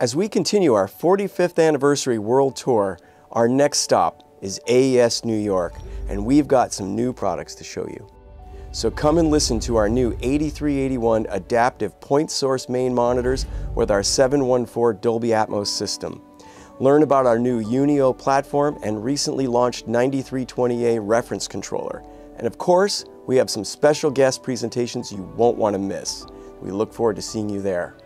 As we continue our 45th anniversary world tour, our next stop is AES New York, and we've got some new products to show you. So come and listen to our new 8381 adaptive point source main monitors with our 714 Dolby Atmos system. Learn about our new Unio platform and recently launched 9320A reference controller. And of course, we have some special guest presentations you won't want to miss. We look forward to seeing you there.